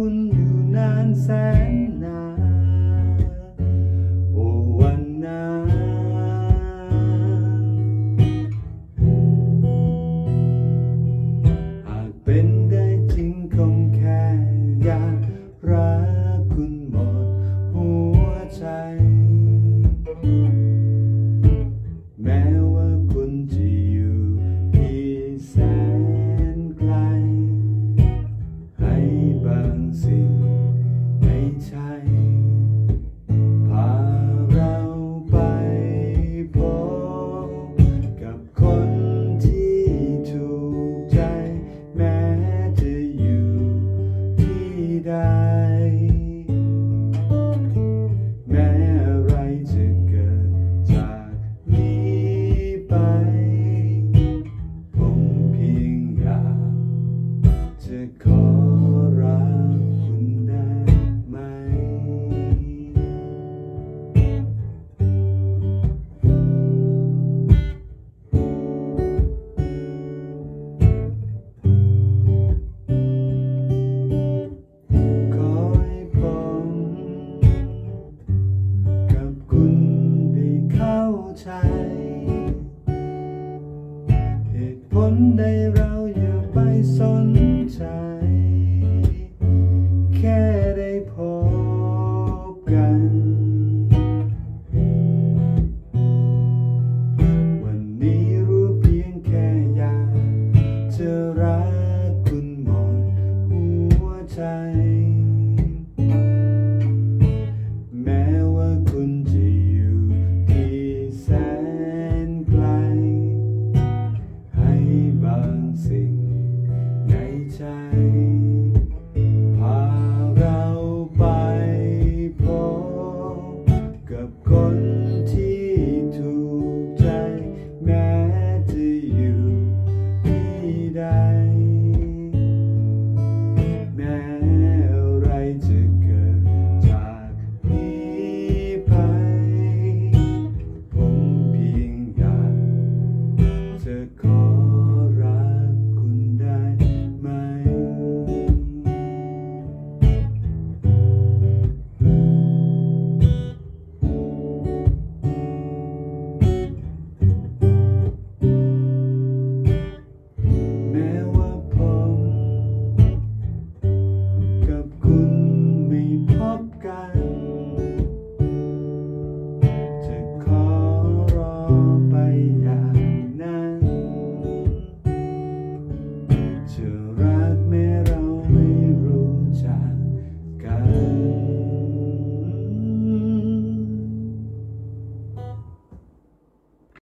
คุณอยู่นานแสนนาน guy. นใดเราอย่าไปสนใจ